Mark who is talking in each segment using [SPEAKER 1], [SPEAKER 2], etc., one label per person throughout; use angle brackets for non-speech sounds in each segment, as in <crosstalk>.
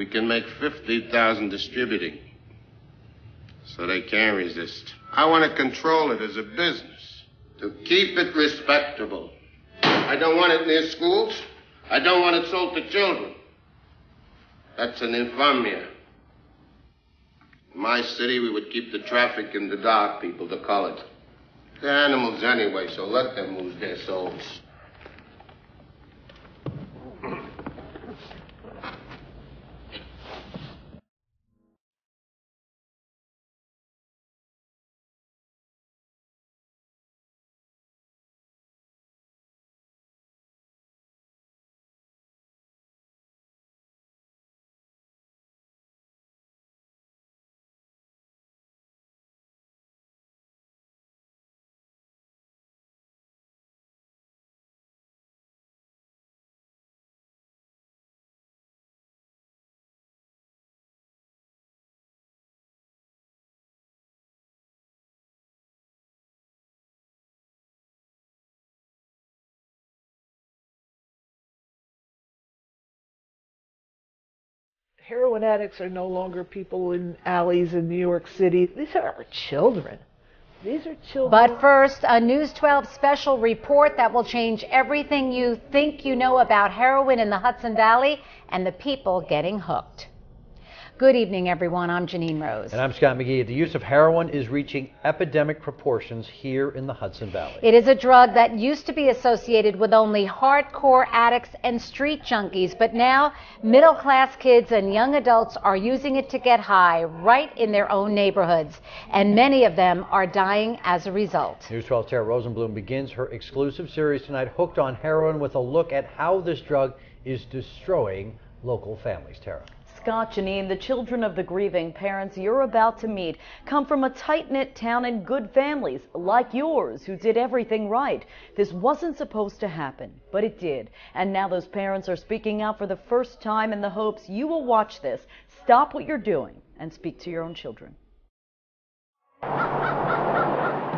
[SPEAKER 1] we can make 50,000 distributing. So they can't resist. I want to control it as a business, to keep it respectable. I don't want it near schools. I don't want it sold to children. That's an infamia. In my city, we would keep the traffic in the dark, people, to call it. They're animals anyway, so let them lose their souls.
[SPEAKER 2] Heroin addicts are no longer people in alleys in New York City. These are children. These are children.
[SPEAKER 3] But first, a News 12 special report that will change everything you think you know about heroin in the Hudson Valley and the people getting hooked. Good evening, everyone. I'm Janine Rose.
[SPEAKER 4] And I'm Scott McGee. The use of heroin is reaching epidemic proportions here in the Hudson Valley.
[SPEAKER 3] It is a drug that used to be associated with only hardcore addicts and street junkies, but now middle class kids and young adults are using it to get high right in their own neighborhoods, and many of them are dying as a result.
[SPEAKER 4] News 12 Tara Rosenblum begins her exclusive series tonight, Hooked on Heroin, with a look at how this drug is destroying local families. Tara.
[SPEAKER 5] Scott, Janine, the children of the grieving parents you're about to meet come from a tight-knit town and good families like yours who did everything right. This wasn't supposed to happen, but it did. And now those parents are speaking out for the first time in the hopes you will watch this, stop what you're doing, and speak to your own children. <laughs>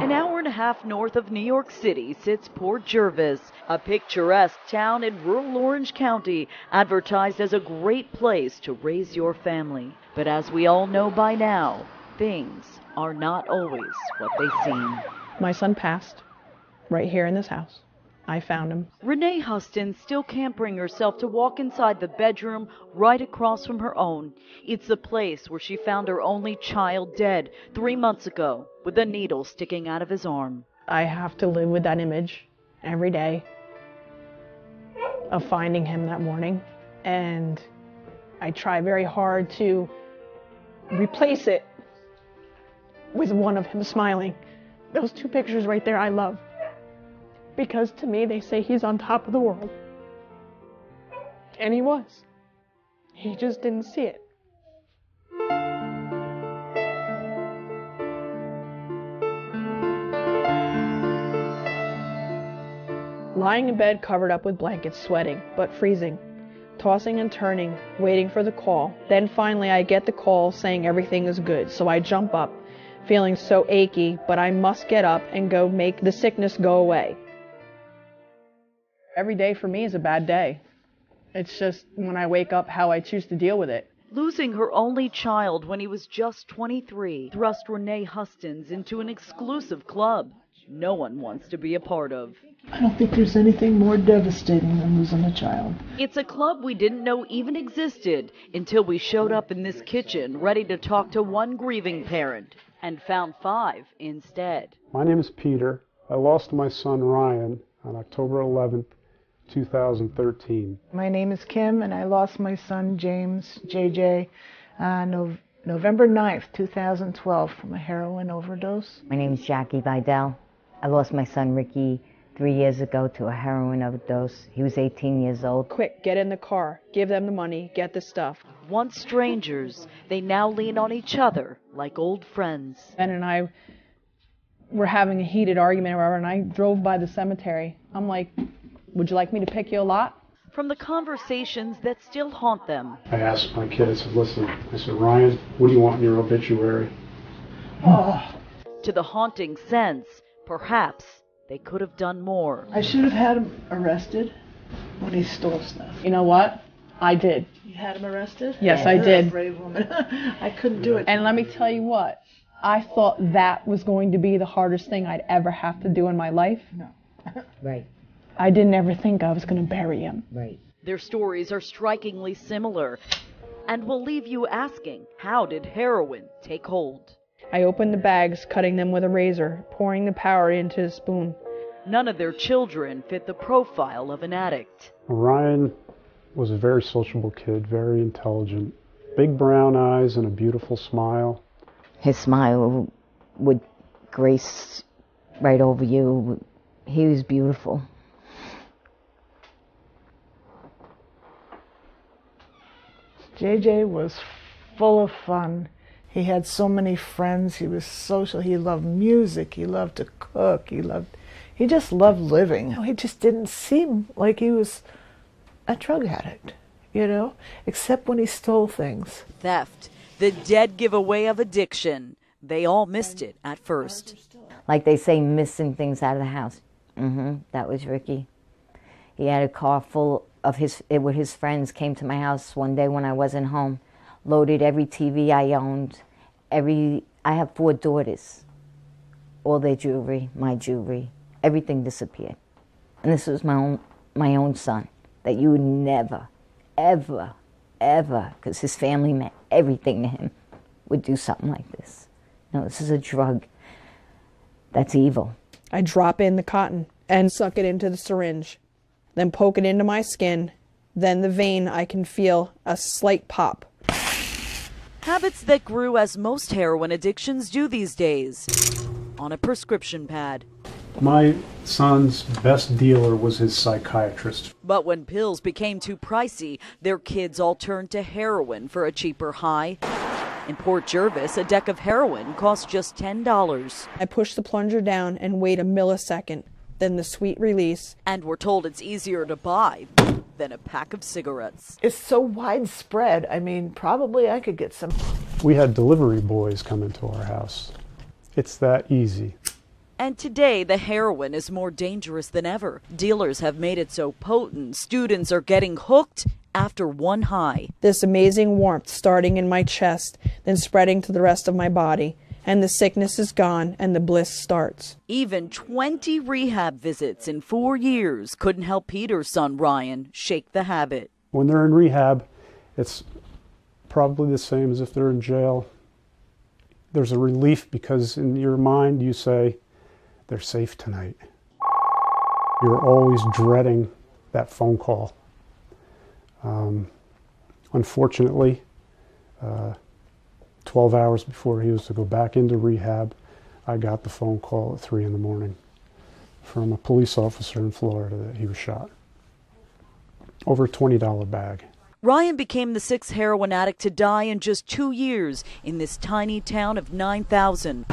[SPEAKER 5] An hour and a half north of New York City sits Port Jervis, a picturesque town in rural Orange County, advertised as a great place to raise your family. But as we all know by now, things are not always what they seem.
[SPEAKER 6] My son passed right here in this house. I found him.
[SPEAKER 5] Renee Huston still can't bring herself to walk inside the bedroom right across from her own. It's the place where she found her only child dead three months ago with a needle sticking out of his arm.
[SPEAKER 6] I have to live with that image every day of finding him that morning. And I try very hard to replace it with one of him smiling. Those two pictures right there, I love because to me they say he's on top of the world. And he was. He just didn't see it. Lying in bed covered up with blankets, sweating, but freezing. Tossing and turning, waiting for the call. Then finally I get the call saying everything is good, so I jump up, feeling so achy, but I must get up and go make the sickness go away. Every day for me is a bad day. It's just when I wake up how I choose to deal with it.
[SPEAKER 5] Losing her only child when he was just 23 thrust Renee Hustins into an exclusive club no one wants to be a part of.
[SPEAKER 7] I don't think there's anything more devastating than losing a child.
[SPEAKER 5] It's a club we didn't know even existed until we showed up in this kitchen ready to talk to one grieving parent and found five instead.
[SPEAKER 8] My name is Peter. I lost my son Ryan on October 11th, 2013.
[SPEAKER 7] My name is Kim, and I lost my son James JJ uh, no, November 9th, 2012, from a heroin overdose.
[SPEAKER 9] My name is Jackie Vidal. I lost my son Ricky three years ago to a heroin overdose. He was 18 years old.
[SPEAKER 6] Quick, get in the car, give them the money, get the stuff.
[SPEAKER 5] Once strangers, they now lean on each other like old friends.
[SPEAKER 6] Ben and I were having a heated argument, or whatever, and I drove by the cemetery. I'm like, would you like me to pick you a lot?
[SPEAKER 5] From the conversations that still haunt them.
[SPEAKER 8] I asked my kid, I said, listen, I said, Ryan, what do you want in your obituary?
[SPEAKER 5] Oh. To the haunting sense, perhaps they could have done more.
[SPEAKER 7] I should have had him arrested when he stole stuff.
[SPEAKER 6] You know what? I did.
[SPEAKER 7] You had him arrested?
[SPEAKER 6] Yes, I
[SPEAKER 7] You're a
[SPEAKER 6] did.
[SPEAKER 7] brave woman. <laughs> I couldn't do it.
[SPEAKER 6] And let me tell you what, I thought that was going to be the hardest thing I'd ever have to do in my life.
[SPEAKER 7] No. <laughs>
[SPEAKER 9] Right,
[SPEAKER 6] I didn't ever think I was going to bury him.
[SPEAKER 9] right.
[SPEAKER 5] Their stories are strikingly similar and will leave you asking how did heroin take hold?
[SPEAKER 6] I opened the bags, cutting them with a razor, pouring the powder into a spoon.
[SPEAKER 5] None of their children fit the profile of an addict.
[SPEAKER 8] Ryan was a very sociable kid, very intelligent, big brown eyes and a beautiful smile.
[SPEAKER 9] His smile would grace right over you. He was beautiful.
[SPEAKER 7] JJ was full of fun. He had so many friends. He was social. He loved music. He loved to cook. He loved, he just loved living. He just didn't seem like he was a drug addict, you know, except when he stole things.
[SPEAKER 5] Theft, the dead giveaway of addiction. They all missed it at first.
[SPEAKER 9] Like they say, missing things out of the house. hmm That was Ricky. He had a car full of his, it with his friends, came to my house one day when I wasn't home, loaded every TV I owned, every, I have four daughters. All their jewelry, my jewelry, everything disappeared. And this was my own, my own son that you would never, ever, ever, because his family meant everything to him, would do something like this. No, this is a drug. That's evil.
[SPEAKER 6] I drop in the cotton and suck it into the syringe, then poke it into my skin. Then the vein, I can feel a slight pop.
[SPEAKER 5] Habits that grew as most heroin addictions do these days on a prescription pad.
[SPEAKER 8] My son's best dealer was his psychiatrist.
[SPEAKER 5] But when pills became too pricey, their kids all turned to heroin for a cheaper high. In Port Jervis, a deck of heroin cost just $10.
[SPEAKER 6] I push the plunger down and wait a millisecond. Then the sweet release.
[SPEAKER 5] And we're told it's easier to buy than a pack of cigarettes.
[SPEAKER 7] It's so widespread. I mean, probably I could get some.
[SPEAKER 8] We had delivery boys come into our house. It's that easy.
[SPEAKER 5] And today, the heroin is more dangerous than ever. Dealers have made it so potent, students are getting hooked after one high.
[SPEAKER 6] This amazing warmth starting in my chest, then spreading to the rest of my body. And the sickness is gone and the bliss starts.
[SPEAKER 5] Even 20 rehab visits in four years couldn't help Peter's son Ryan shake the habit.
[SPEAKER 8] When they're in rehab, it's probably the same as if they're in jail. There's a relief because in your mind you say, they're safe tonight. You're always dreading that phone call. Um, unfortunately, uh, 12 hours before he was to go back into rehab, I got the phone call at 3 in the morning from a police officer in Florida that he was shot. Over a $20 bag.
[SPEAKER 5] Ryan became the sixth heroin addict to die in just two years in this tiny town of 9,000.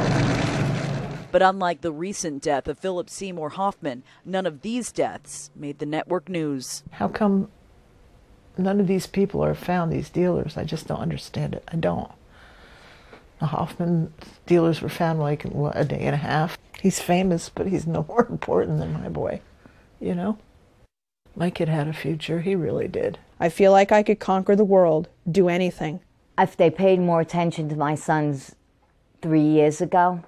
[SPEAKER 5] But unlike the recent death of Philip Seymour Hoffman, none of these deaths made the network news.
[SPEAKER 7] How come none of these people are found, these dealers? I just don't understand it. I don't. The Hoffman dealers were found like what, a day and a half. He's famous, but he's <laughs> no more important than my boy. You know? My kid had a future. He really did.
[SPEAKER 6] I feel like I could conquer the world, do anything.
[SPEAKER 9] If they paid more attention to my sons three years ago,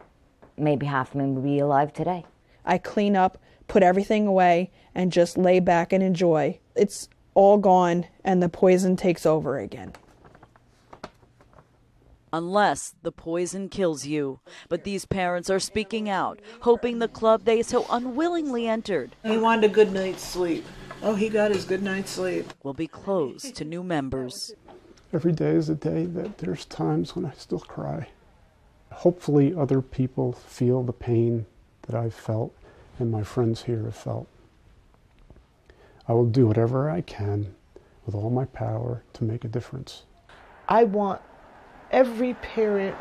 [SPEAKER 9] maybe half of them would be alive today.
[SPEAKER 6] I clean up, put everything away, and just lay back and enjoy. It's all gone, and the poison takes over again.
[SPEAKER 5] Unless the poison kills you. But these parents are speaking out, hoping the club they so unwillingly entered
[SPEAKER 7] He wanted a good night's sleep. Oh, he got his good night's sleep.
[SPEAKER 5] will be closed to new members.
[SPEAKER 8] Every day is a day that there's times when I still cry. Hopefully, other people feel the pain that I've felt and my friends here have felt. I will do whatever I can with all my power to make a difference.
[SPEAKER 7] I want every parent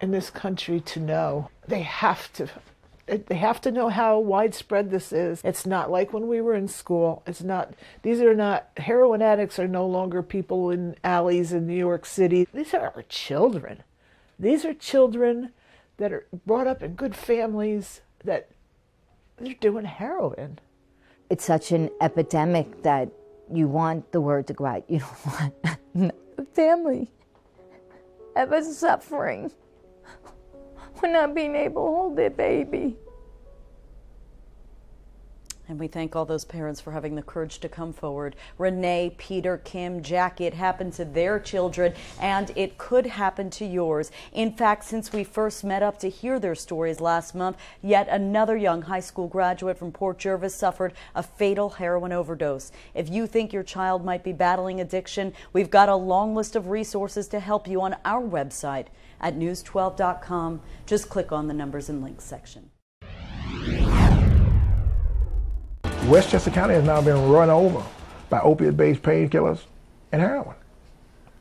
[SPEAKER 7] in this country to know they have to they have to know how widespread this is. It's not like when we were in school. It's not these are not heroin addicts are no longer people in alleys in New York City. These are our children. These are children that are brought up in good families that they're doing heroin.
[SPEAKER 9] It's such an epidemic that you want the word to go out. You don't want <laughs> family ever suffering for not being able to hold their baby.
[SPEAKER 5] And we thank all those parents for having the courage to come forward. Renee, Peter, Kim, Jackie, it happened to their children and it could happen to yours. In fact, since we first met up to hear their stories last month, yet another young high school graduate from Port Jervis suffered a fatal heroin overdose. If you think your child might be battling addiction, we've got a long list of resources to help you on our website at news12.com. Just click on the numbers and links section.
[SPEAKER 10] Westchester County has now been run over by opiate-based painkillers and heroin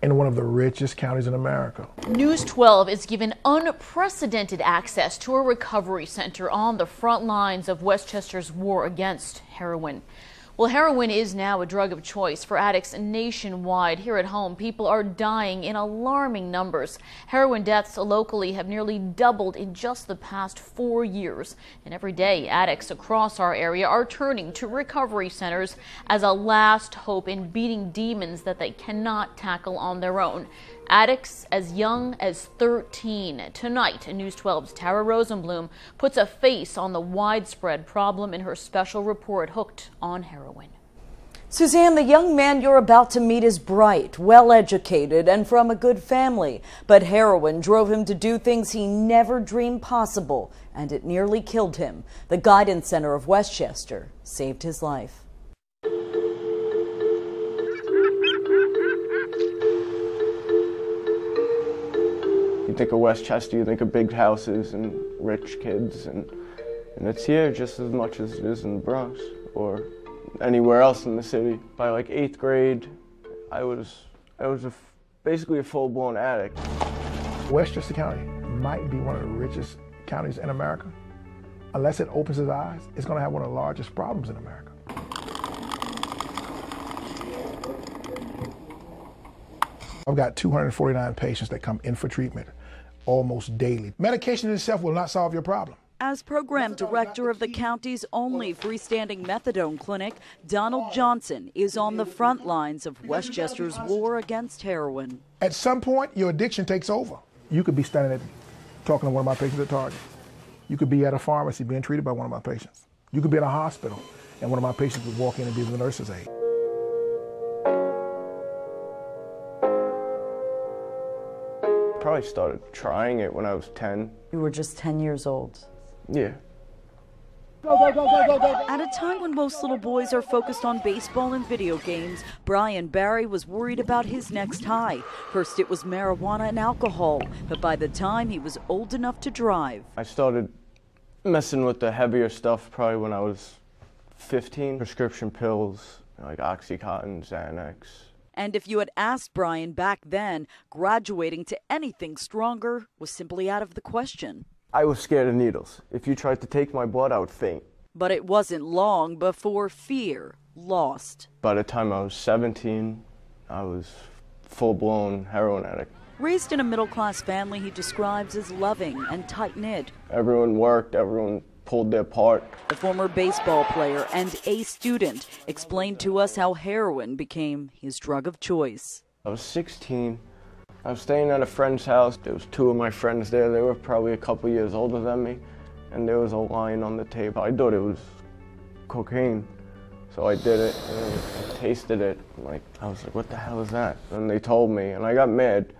[SPEAKER 10] in one of the richest counties in America.
[SPEAKER 11] News 12 is given unprecedented access to a recovery center on the front lines of Westchester's war against heroin. Well, heroin is now a drug of choice for addicts nationwide. Here at home, people are dying in alarming numbers. Heroin deaths locally have nearly doubled in just the past four years. And every day, addicts across our area are turning to recovery centers as a last hope in beating demons that they cannot tackle on their own. Addicts as young as 13. Tonight, News 12's Tara Rosenblum puts a face on the widespread problem in her special report, Hooked on Heroin.
[SPEAKER 5] Suzanne, the young man you're about to meet is bright, well educated, and from a good family. But heroin drove him to do things he never dreamed possible, and it nearly killed him. The Guidance Center of Westchester saved his life.
[SPEAKER 12] You think of Westchester, you think of big houses and rich kids, and, and it's here just as much as it is in the Bronx or anywhere else in the city. By like eighth grade, I was, I was a, basically a full-blown addict.
[SPEAKER 10] Westchester County might be one of the richest counties in America. Unless it opens its eyes, it's going to have one of the largest problems in America. I've got 249 patients that come in for treatment almost daily. Medication itself will not solve your problem.
[SPEAKER 5] As program director of the county's only freestanding methadone clinic, Donald Johnson is on the front lines of Westchester's war against heroin.
[SPEAKER 10] At some point, your addiction takes over. You could be standing at, talking to one of my patients at Target. You could be at a pharmacy being treated by one of my patients. You could be in a hospital, and one of my patients would walk in and be the nurse's aide.
[SPEAKER 12] Probably started trying it when I was 10.
[SPEAKER 5] You were just 10 years old.
[SPEAKER 12] Yeah.
[SPEAKER 5] At a time when most little boys are focused on baseball and video games, Brian Barry was worried about his next high. First, it was marijuana and alcohol, but by the time he was old enough to drive,
[SPEAKER 12] I started messing with the heavier stuff probably when I was 15. Prescription pills, like Oxycontin, Xanax.
[SPEAKER 5] And if you had asked Brian back then, graduating to anything stronger was simply out of the question.
[SPEAKER 12] I was scared of needles. If you tried to take my blood, I would faint.
[SPEAKER 5] But it wasn't long before fear lost.
[SPEAKER 12] By the time I was 17, I was full blown heroin addict.
[SPEAKER 5] Raised in a middle class family he describes as loving and tight knit.
[SPEAKER 12] Everyone worked, everyone pulled their part.
[SPEAKER 5] The former baseball player and A student explained to us how heroin became his drug of choice.
[SPEAKER 12] I was 16. I was staying at a friend's house. There was two of my friends there. They were probably a couple years older than me. And there was a line on the table. I thought it was cocaine. So I did it and I tasted it. Like I was like, what the hell is that? And they told me and I got mad.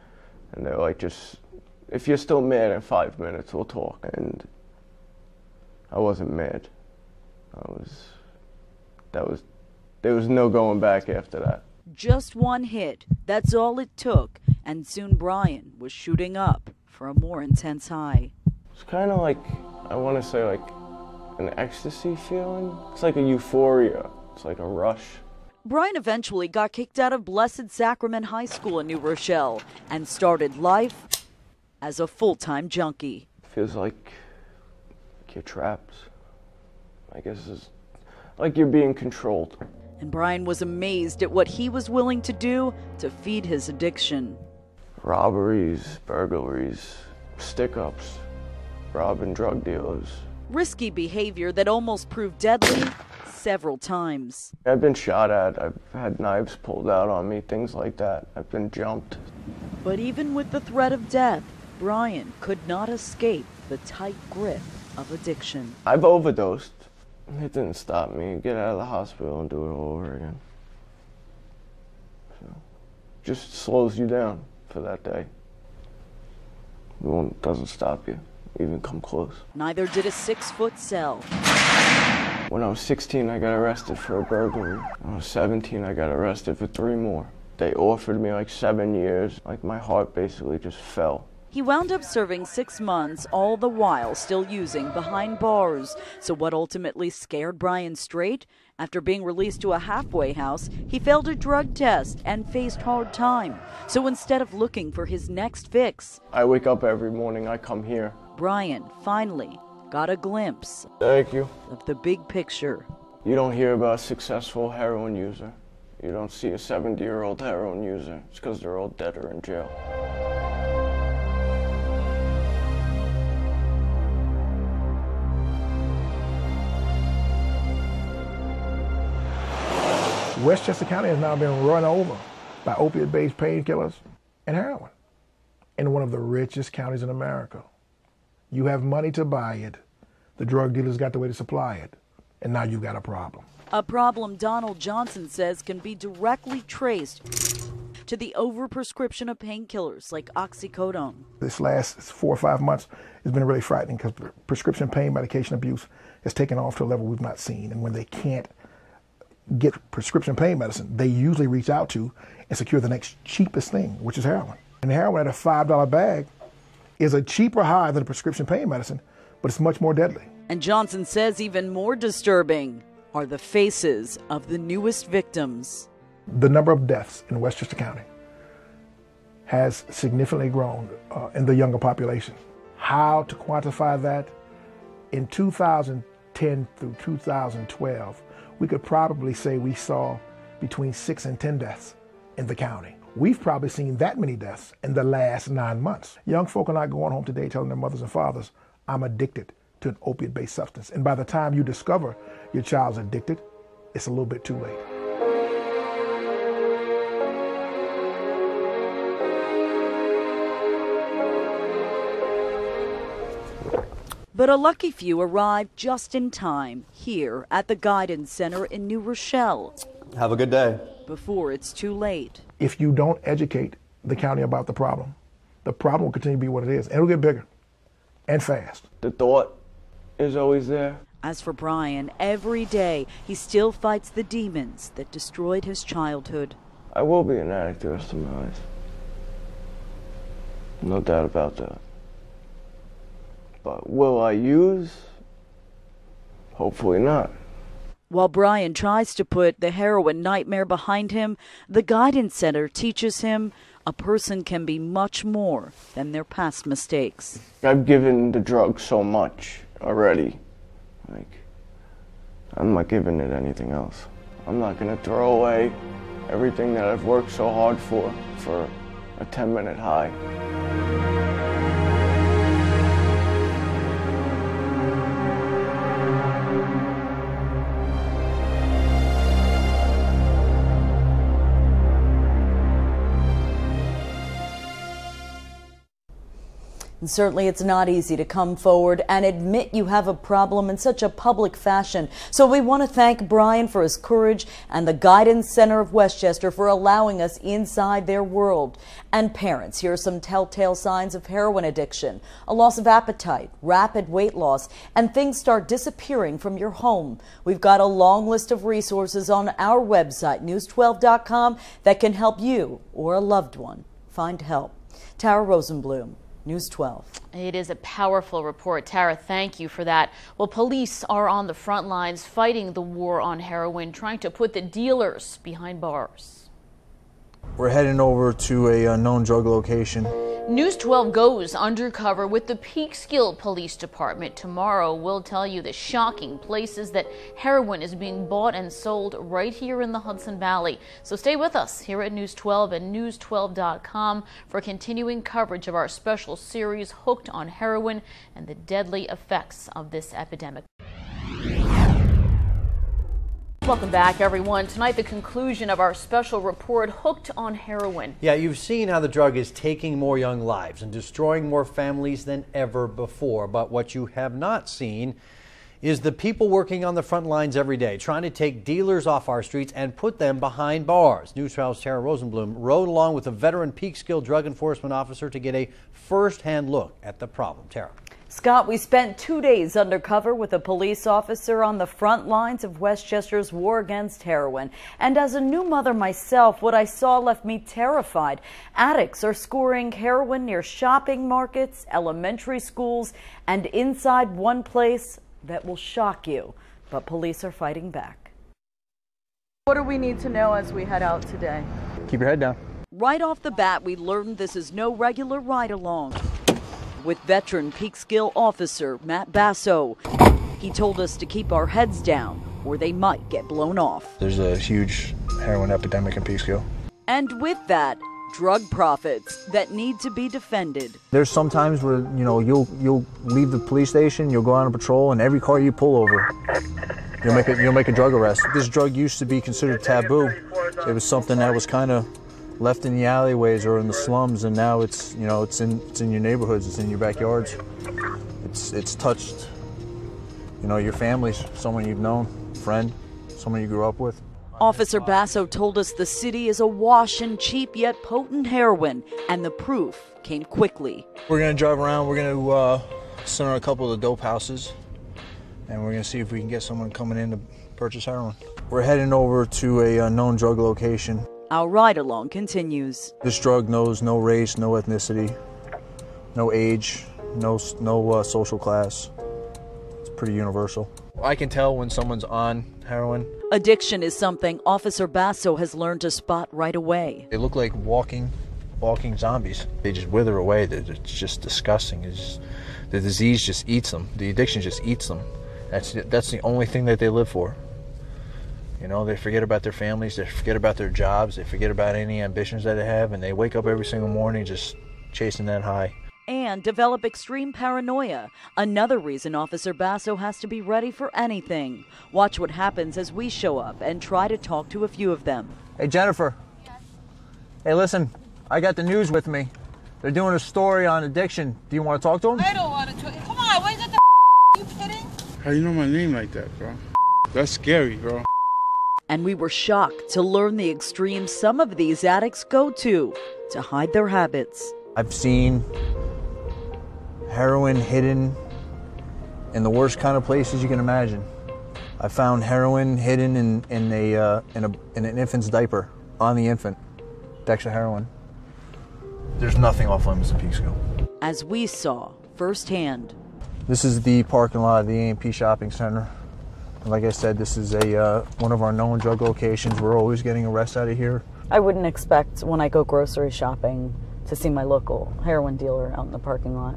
[SPEAKER 12] And they're like, just if you're still mad in five minutes, we'll talk. And I wasn't mad. I was, that was, there was no going back after that.
[SPEAKER 5] Just one hit, that's all it took, and soon Brian was shooting up for a more intense high.
[SPEAKER 12] It's kind of like, I want to say like an ecstasy feeling. It's like a euphoria. It's like a rush.
[SPEAKER 5] Brian eventually got kicked out of Blessed Sacrament High School in New Rochelle and started life as a full-time junkie.
[SPEAKER 12] Feels like you're trapped. I guess it's like you're being controlled.
[SPEAKER 5] And Brian was amazed at what he was willing to do to feed his addiction.
[SPEAKER 12] Robberies, burglaries, stick ups, robbing drug dealers.
[SPEAKER 5] Risky behavior that almost proved deadly several times.
[SPEAKER 12] I've been shot at, I've had knives pulled out on me, things like that. I've been jumped.
[SPEAKER 5] But even with the threat of death, Brian could not escape the tight grip of addiction.
[SPEAKER 12] I've overdosed. It didn't stop me. Get out of the hospital and do it all over again. So, just slows you down for that day. It won't- doesn't stop you, even come close.
[SPEAKER 5] Neither did a six foot cell.
[SPEAKER 12] When I was 16, I got arrested for a burglary. When I was 17, I got arrested for three more. They offered me like seven years. Like my heart basically just fell.
[SPEAKER 5] He wound up serving six months, all the while still using behind bars. So, what ultimately scared Brian straight? After being released to a halfway house, he failed a drug test and faced hard time. So, instead of looking for his next fix,
[SPEAKER 12] I wake up every morning, I come here.
[SPEAKER 5] Brian finally got a glimpse
[SPEAKER 12] Thank you.
[SPEAKER 5] of the big picture.
[SPEAKER 12] You don't hear about a successful heroin user. You don't see a 70 year old heroin user. It's because they're all dead or in jail.
[SPEAKER 10] Westchester County has now been run over by opiate based painkillers and heroin in one of the richest counties in America. You have money to buy it, the drug dealers got the way to supply it, and now you've got a problem.
[SPEAKER 5] A problem Donald Johnson says can be directly traced to the overprescription of painkillers like oxycodone.
[SPEAKER 10] This last four or five months has been really frightening because prescription pain medication abuse has taken off to a level we've not seen. And when they can't get prescription pain medicine, they usually reach out to and secure the next cheapest thing, which is heroin. And heroin at a $5 bag is a cheaper high than a prescription pain medicine, but it's much more deadly.
[SPEAKER 5] And Johnson says even more disturbing are the faces of the newest victims.
[SPEAKER 10] The number of deaths in Westchester County has significantly grown uh, in the younger population. How to quantify that? In 2010 through 2012, we could probably say we saw between six and 10 deaths in the county. We've probably seen that many deaths in the last nine months. Young folk are not going home today telling their mothers and fathers, I'm addicted to an opiate based substance. And by the time you discover your child's addicted, it's a little bit too late.
[SPEAKER 5] But a lucky few arrived just in time here at the Guidance Center in New Rochelle
[SPEAKER 13] Have a good day.
[SPEAKER 5] before it's too late.
[SPEAKER 10] If you don't educate the county about the problem, the problem will continue to be what it is, and it'll get bigger and fast.
[SPEAKER 12] The thought is always there.
[SPEAKER 5] As for Brian, every day he still fights the demons that destroyed his childhood.
[SPEAKER 12] I will be an addict the rest of my life. No doubt about that. But will I use? Hopefully not.
[SPEAKER 5] While Brian tries to put the heroin nightmare behind him, the Guidance Center teaches him a person can be much more than their past mistakes.
[SPEAKER 12] I've given the drug so much already. Like, I'm not giving it anything else. I'm not gonna throw away everything that I've worked so hard for, for a 10 minute high.
[SPEAKER 5] And certainly it's not easy to come forward and admit you have a problem in such a public fashion. So we want to thank Brian for his courage and the Guidance Center of Westchester for allowing us inside their world. And parents, here are some telltale signs of heroin addiction. A loss of appetite, rapid weight loss, and things start disappearing from your home. We've got a long list of resources on our website, news12.com, that can help you or a loved one find help. Tara Rosenblum, News 12.
[SPEAKER 11] It is a powerful report. Tara, thank you for that. Well, police are on the front lines fighting the war on heroin, trying to put the dealers behind bars.
[SPEAKER 14] We're heading over to a known drug location.
[SPEAKER 11] News 12 goes undercover with the Peekskill Police Department. Tomorrow, we'll tell you the shocking places that heroin is being bought and sold right here in the Hudson Valley. So stay with us here at News 12 and News12.com for continuing coverage of our special series, Hooked on Heroin and the Deadly Effects of this Epidemic. Welcome back, everyone. Tonight, the conclusion of our special report, Hooked on Heroin.
[SPEAKER 4] Yeah, you've seen how the drug is taking more young lives and destroying more families than ever before. But what you have not seen is the people working on the front lines every day, trying to take dealers off our streets and put them behind bars. News 12's Tara Rosenblum rode along with a veteran Peekskill drug enforcement officer to get a first-hand look at the problem. Tara.
[SPEAKER 5] Scott, we spent two days undercover with a police officer on the front lines of Westchester's war against heroin. And as a new mother myself, what I saw left me terrified. Addicts are scoring heroin near shopping markets, elementary schools, and inside one place that will shock you. But police are fighting back. What do we need to know as we head out today?
[SPEAKER 13] Keep your head down.
[SPEAKER 5] Right off the bat, we learned this is no regular ride along. With veteran Peekskill officer Matt Basso, he told us to keep our heads down or they might get blown off.
[SPEAKER 14] There's a huge heroin epidemic in Peekskill.
[SPEAKER 5] And with that, drug profits that need to be defended.
[SPEAKER 14] There's some times where you know you'll you'll leave the police station, you'll go on a patrol, and every car you pull over, you'll make a you'll make a drug arrest. This drug used to be considered taboo. It was something that was kind of left in the alleyways or in the slums, and now it's you know it's in it's in your neighborhoods, it's in your backyards. It's it's touched, you know, your families, someone you've known, friend, someone you grew up with.
[SPEAKER 5] Officer Basso told us the city is awash in cheap yet potent heroin, and the proof came quickly.
[SPEAKER 14] We're gonna drive around. We're gonna uh, sit on a couple of the dope houses, and we're gonna see if we can get someone coming in to purchase heroin. We're heading over to a uh, known drug location.
[SPEAKER 5] Our ride along continues.
[SPEAKER 14] This drug knows no race, no ethnicity, no age, no no uh, social class. It's pretty universal. I can tell when someone's on heroin.
[SPEAKER 5] Addiction is something Officer Basso has learned to spot right away.
[SPEAKER 14] They look like walking, walking zombies. They just wither away. It's just disgusting. It's just, the disease just eats them. The addiction just eats them. That's that's the only thing that they live for. You know, they forget about their families, they forget about their jobs, they forget about any ambitions that they have, and they wake up every single morning just chasing that high.
[SPEAKER 5] And develop extreme paranoia. Another reason Officer Basso has to be ready for anything. Watch what happens as we show up and try to talk to a few of them.
[SPEAKER 14] Hey, Jennifer. Yes. Hey, listen, I got the news with me. They're doing a story on addiction. Do you want to talk to them?
[SPEAKER 15] I don't want to talk. Come on, why is it the <laughs> you kidding?
[SPEAKER 16] How you know my name like that, bro? That's scary, bro
[SPEAKER 5] and we were shocked to learn the extremes some of these addicts go to to hide their habits.
[SPEAKER 14] I've seen heroin hidden in the worst kind of places you can imagine. I found heroin hidden in, in, a, uh, in, a, in an infant's diaper on the infant. Dexter heroin. There's nothing off limits in Peekskill.
[SPEAKER 5] As we saw firsthand.
[SPEAKER 14] This is the parking lot of the A&P Shopping Center. Like I said, this is a uh, one of our known drug locations. We're always getting arrests out of here.
[SPEAKER 5] I wouldn't expect when I go grocery shopping to see my local heroin dealer out in the parking lot.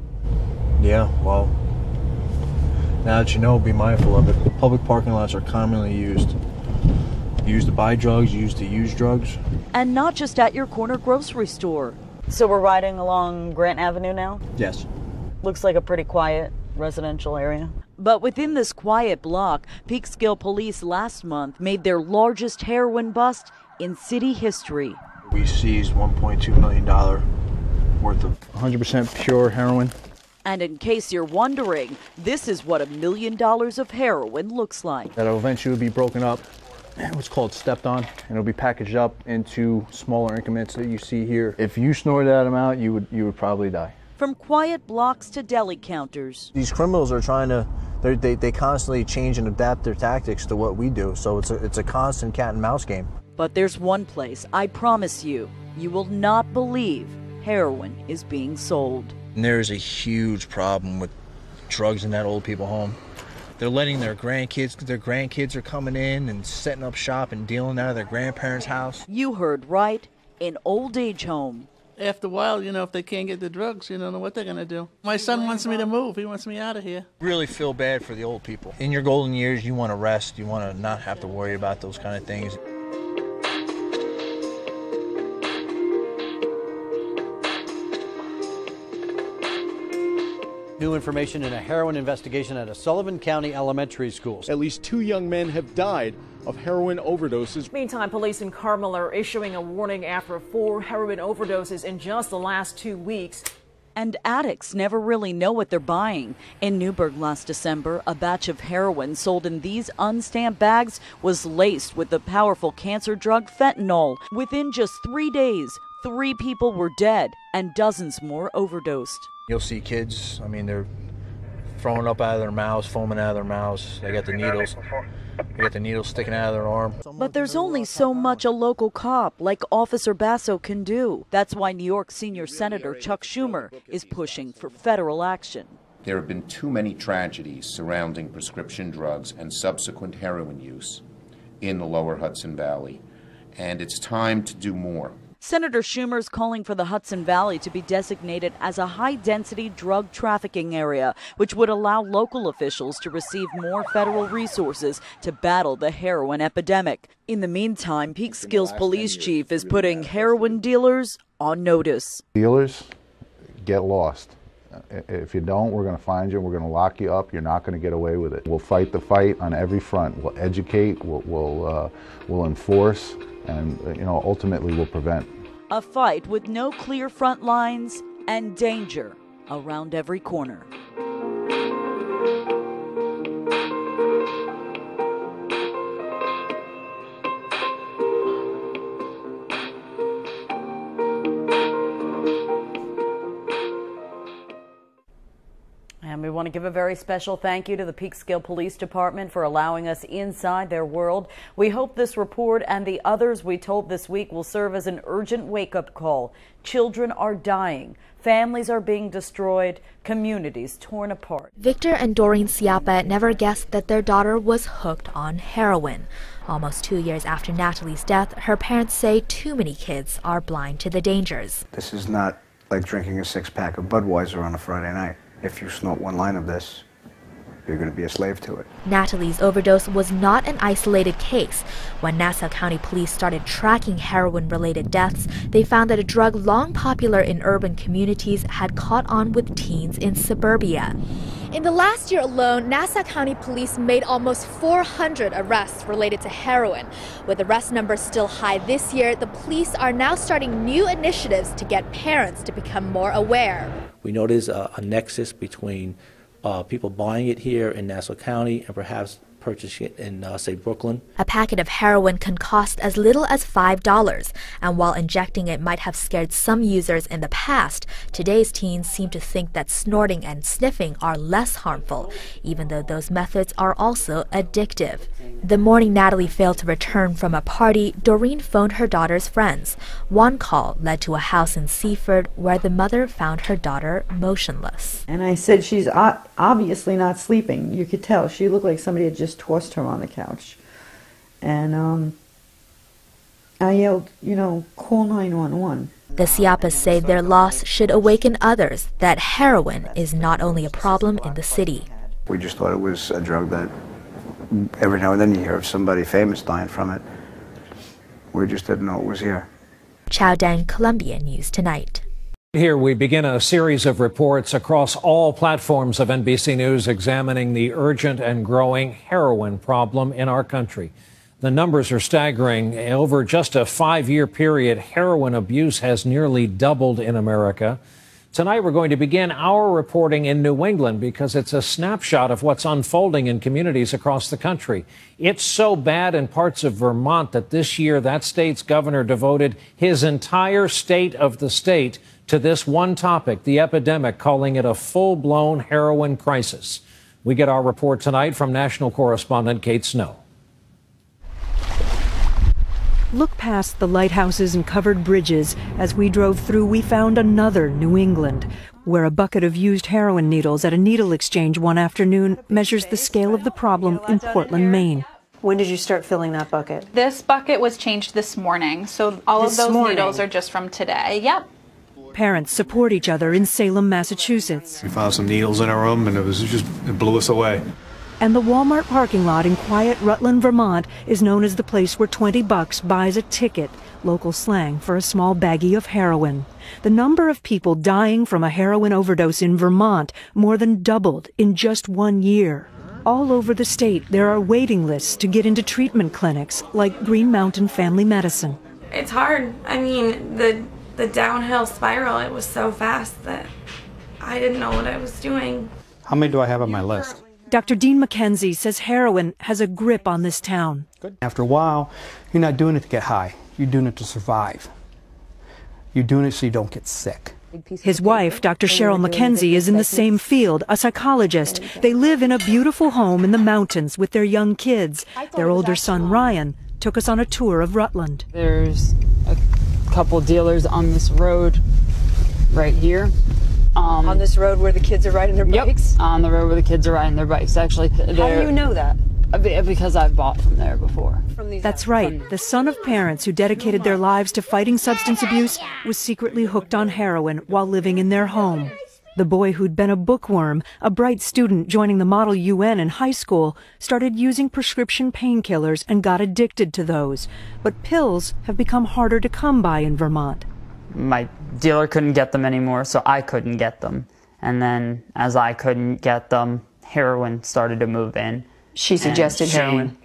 [SPEAKER 14] Yeah, well, now that you know, be mindful of it. Public parking lots are commonly used. Used to buy drugs, used to use drugs.
[SPEAKER 5] And not just at your corner grocery store. So we're riding along Grant Avenue now?
[SPEAKER 14] Yes.
[SPEAKER 5] Looks like a pretty quiet residential area. But within this quiet block, Peekskill police last month made their largest heroin bust in city history.
[SPEAKER 14] We seized $1.2 million worth of 100% pure heroin.
[SPEAKER 5] And in case you're wondering, this is what a million dollars of heroin looks like.
[SPEAKER 14] That'll eventually be broken up. What's called stepped on, and it'll be packaged up into smaller increments that you see here. If you snort that amount, you would you would probably die.
[SPEAKER 5] From quiet blocks to deli counters.
[SPEAKER 14] These criminals are trying to they they constantly change and adapt their tactics to what we do. So it's a, it's a constant cat and mouse game.
[SPEAKER 5] But there's one place, I promise you, you will not believe heroin is being sold.
[SPEAKER 14] And there's a huge problem with drugs in that old people home. They're letting their grandkids, their grandkids are coming in and setting up shop and dealing out of their grandparents' house.
[SPEAKER 5] You heard right, an old age home
[SPEAKER 15] after a while, you know, if they can't get the drugs, you don't know what they're going to do. My son wants me to move. He wants me out of here.
[SPEAKER 14] Really feel bad for the old people. In your golden years, you want to rest. You want to not have to worry about those kind of things.
[SPEAKER 4] New information in a heroin investigation at a Sullivan County elementary school.
[SPEAKER 17] At least two young men have died
[SPEAKER 13] of heroin overdoses.
[SPEAKER 17] Meantime, police in Carmel are issuing a warning after four heroin overdoses in just the last two weeks.
[SPEAKER 5] And addicts never really know what they're buying. In Newburgh last December, a batch of heroin sold in these unstamped bags was laced with the powerful cancer drug fentanyl. Within just three days, three people were dead and dozens more overdosed.
[SPEAKER 14] You'll see kids, I mean, they're throwing up out of their mouths, foaming out of their mouths. They got the needles. They got the needles sticking out of their arm.
[SPEAKER 5] But there's only so much a local cop like Officer Basso can do. That's why New York Senior Senator Chuck Schumer is pushing for federal action.
[SPEAKER 18] There have been too many tragedies surrounding prescription drugs and subsequent heroin use in the lower Hudson Valley, and it's time to do more.
[SPEAKER 5] Senator Schumer is calling for the Hudson Valley to be designated as a high density drug trafficking area, which would allow local officials to receive more federal resources to battle the heroin epidemic. In the meantime, Peekskill's police chief is putting heroin dealers on notice.
[SPEAKER 19] Dealers get lost. If you don't, we're going to find you. We're going to lock you up. You're not going to get away with it. We'll fight the fight on every front. We'll educate. We'll we'll, uh, we'll enforce, and uh, you know ultimately we'll prevent.
[SPEAKER 5] A fight with no clear front lines and danger around every corner.
[SPEAKER 17] Give a very special thank you to the Peekskill Police Department for allowing us inside their world. We hope this report and the others we told this week will serve as an urgent wake up call. Children are dying, families are being destroyed, communities torn apart.
[SPEAKER 20] Victor and Doreen Siapa never guessed that their daughter was hooked on heroin. Almost two years after Natalie's death, her parents say too many kids are blind to the dangers.
[SPEAKER 21] This is not like drinking a six pack of Budweiser on a Friday night. If you snort one line of this, you're going to be a slave to it.
[SPEAKER 20] Natalie's overdose was not an isolated case. When Nassau County Police started tracking heroin related deaths, they found that a drug long popular in urban communities had caught on with teens in suburbia. In the last year alone, Nassau County Police made almost 400 arrests related to heroin. With arrest numbers still high this year, the police are now starting new initiatives to get parents to become more aware.
[SPEAKER 22] We know there's a, a nexus between uh, people buying it here in Nassau County and perhaps purchasing it in, uh, say, Brooklyn.
[SPEAKER 20] A packet of heroin can cost as little as $5, and while injecting it might have scared some users in the past, today's teens seem to think that snorting and sniffing are less harmful, even though those methods are also addictive. The morning Natalie failed to return from a party, Doreen phoned her daughter's friends. One call led to a house in Seaford where the mother found her daughter motionless.
[SPEAKER 23] And I said, She's obviously not sleeping. You could tell. She looked like somebody had just tossed her on the couch. And um, I yelled, you know, call 911.
[SPEAKER 20] The Siapas say their loss should awaken others that heroin is not only a problem in the city.
[SPEAKER 21] We just thought it was a drug that every now and then you hear of somebody famous dying from it. We just didn't know it was here.
[SPEAKER 20] Chow Dang, Columbia News Tonight.
[SPEAKER 24] Here we begin a series of reports across all platforms of NBC News examining the urgent and growing heroin problem in our country. The numbers are staggering. Over just a five year period, heroin abuse has nearly doubled in America. Tonight, we're going to begin our reporting in New England because it's a snapshot of what's unfolding in communities across the country. It's so bad in parts of Vermont that this year that state's governor devoted his entire state of the state to this one topic, the epidemic, calling it a full blown heroin crisis. We get our report tonight from national correspondent Kate Snow.
[SPEAKER 25] Look past the lighthouses and covered bridges. As we drove through, we found another New England, where a bucket of used heroin needles at a needle exchange one afternoon measures the scale of the problem in Portland, Maine.
[SPEAKER 26] When did you start filling that bucket?
[SPEAKER 27] This bucket was changed this morning, so all
[SPEAKER 26] This
[SPEAKER 27] of those
[SPEAKER 26] morning?
[SPEAKER 27] needles are just from today. Yep.
[SPEAKER 25] Parents support each other in Salem, Massachusetts.
[SPEAKER 28] We found some needles in our room and it was just, it blew us away.
[SPEAKER 25] And the Walmart parking lot in quiet Rutland, Vermont is known as the place where 20 bucks buys a ticket, local slang for a small baggie of heroin. The number of people dying from a heroin overdose in Vermont more than doubled in just one year. All over the state, there are waiting lists to get into treatment clinics like Green Mountain Family Medicine.
[SPEAKER 29] It's hard. I mean, the the downhill spiral, it was so fast that I didn't know what I was doing.
[SPEAKER 30] How many do I have on my list?
[SPEAKER 25] Dr. Dean McKenzie says heroin has a grip on this town.
[SPEAKER 30] After a while, you're not doing it to get high. You're doing it to survive. You're doing it so you don't get sick.
[SPEAKER 25] His wife, Dr. Cheryl McKenzie, is in the same field, a psychologist. They live in a beautiful home in the mountains with their young kids. Their older son, Ryan, took us on a tour of Rutland.
[SPEAKER 31] There's a couple dealers on this road right here. Um,
[SPEAKER 26] On this road where the kids are riding their bikes?
[SPEAKER 31] Yep, on the road where the kids are riding their bikes. Actually,
[SPEAKER 26] How do you know that?
[SPEAKER 31] Because I've bought from there before.
[SPEAKER 25] That's right. The son of parents who dedicated their lives to fighting substance abuse was secretly hooked on heroin while living in their home. The boy who'd been a bookworm, a bright student joining the Model UN in high school, started using prescription painkillers and got addicted to those. But pills have become harder to come by in Vermont.
[SPEAKER 31] My dealer couldn't get them anymore, so I couldn't get them. And then, as I couldn't get them, heroin started to move in.
[SPEAKER 26] She suggested
[SPEAKER 31] And she-
[SPEAKER 26] heroin.